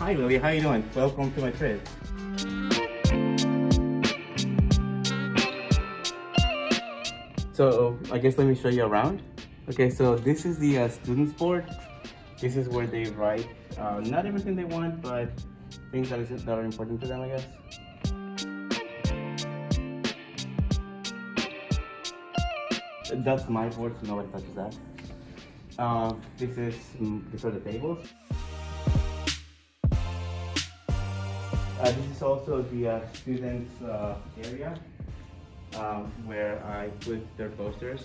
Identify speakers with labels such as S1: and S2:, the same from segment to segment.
S1: Hi Lily, how you doing? Welcome to my trip. So I guess let me show you around. Okay, so this is the uh, students board. This is where they write uh, not everything they want, but things that, is, that are important to them, I guess. That's my board, so nobody touches that. Uh, this is mm, these are the tables. Uh, this is also the uh, students uh, area um, where I put their posters.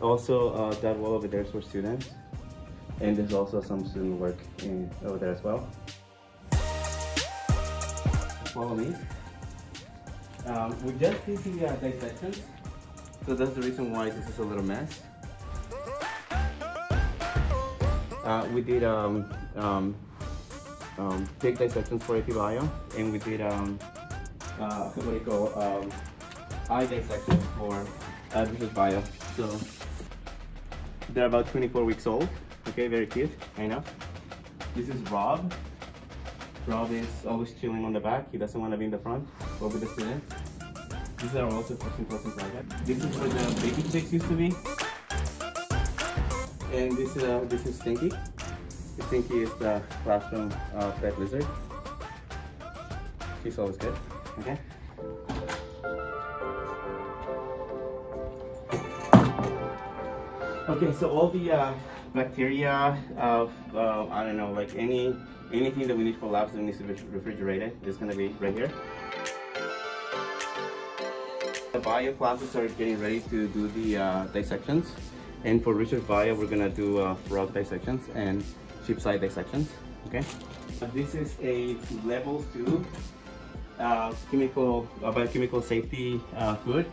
S1: Also, uh, that wall over there is for students. And there's also some student work in, over there as well. Follow me. Um, we just did the uh, dissections. So that's the reason why this is a little mess. Uh, we did um, um, um, pig dissections for AP Bio, and we did um, uh, what do you call um, eye dissection for uh, Bio. So they're about 24 weeks old. Okay, very cute. I know. This is Rob. Rob is always chilling on the back. He doesn't want to be in the front or with the students. These are also person person project. This is where the baby chicks used to be. And this uh, this is Stinky. Stinky is the classroom uh, pet lizard. She's always good. Okay. Okay, so all the uh, bacteria of uh, I don't know, like any anything that we need for labs that needs to be refrigerated is gonna be right here. The bio classes are getting ready to do the uh, dissections, and for Richard Bio, we're gonna do uh, frog dissections and sheep side dissections. Okay, this is a level two uh, chemical uh, biochemical safety uh, hood.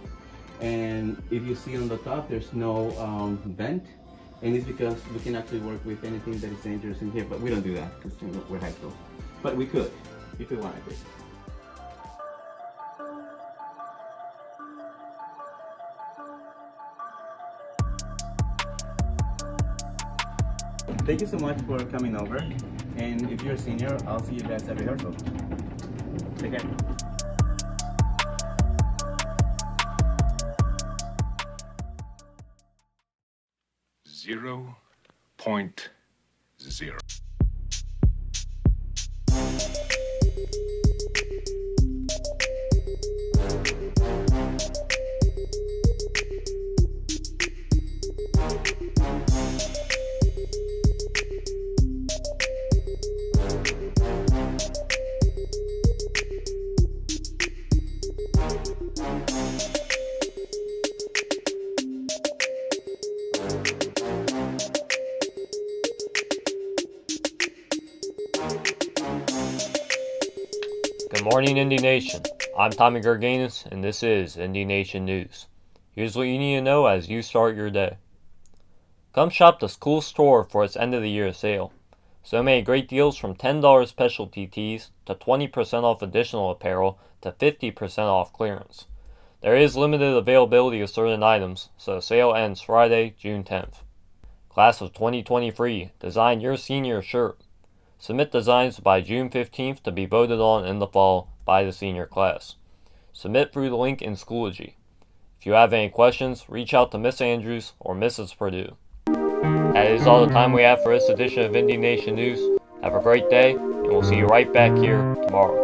S1: And if you see on the top there's no um, vent. And it's because we can actually work with anything that is dangerous in here but we don't do that because you know, we're high school but we could if we wanted to Thank you so much for coming over and if you're a senior I'll see you guys at rehearsal. Take care.
S2: Zero point zero.
S3: Good morning, Indy Nation. I'm Tommy Garganis, and this is Indy Nation News. Here's what you need to know as you start your day. Come shop the school store for its end of the year sale. So many great deals from $10 specialty tees to 20% off additional apparel to 50% off clearance. There is limited availability of certain items, so the sale ends Friday, June 10th. Class of 2023, design your senior shirt. Submit designs by June 15th to be voted on in the fall by the senior class. Submit through the link in Schoology. If you have any questions, reach out to Miss Andrews or Mrs. Purdue. That is all the time we have for this edition of Indy Nation News. Have a great day, and we'll see you right back here tomorrow.